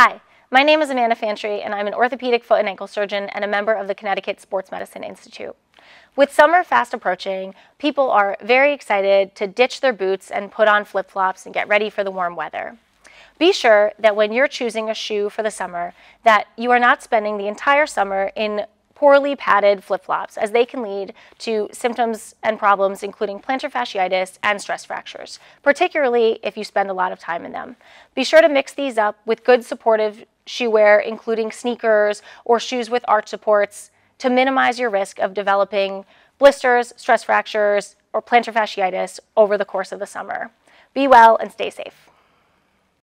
Hi, my name is Amanda Fantry, and I'm an orthopedic foot and ankle surgeon and a member of the Connecticut Sports Medicine Institute. With summer fast approaching, people are very excited to ditch their boots and put on flip-flops and get ready for the warm weather. Be sure that when you're choosing a shoe for the summer, that you are not spending the entire summer in poorly padded flip-flops as they can lead to symptoms and problems including plantar fasciitis and stress fractures, particularly if you spend a lot of time in them. Be sure to mix these up with good supportive shoe wear, including sneakers or shoes with arch supports to minimize your risk of developing blisters, stress fractures, or plantar fasciitis over the course of the summer. Be well and stay safe.